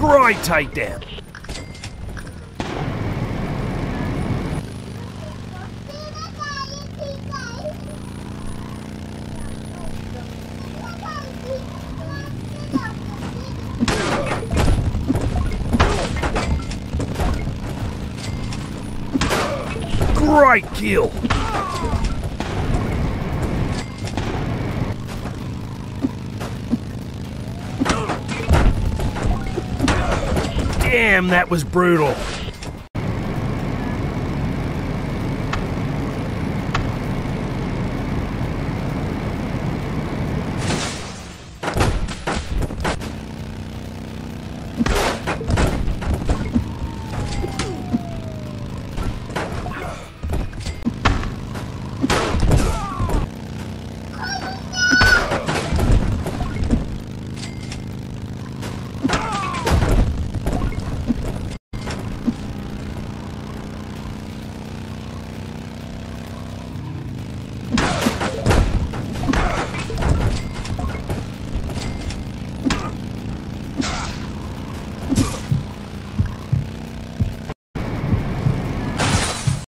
Great takedown. Great kill. Damn, that was brutal.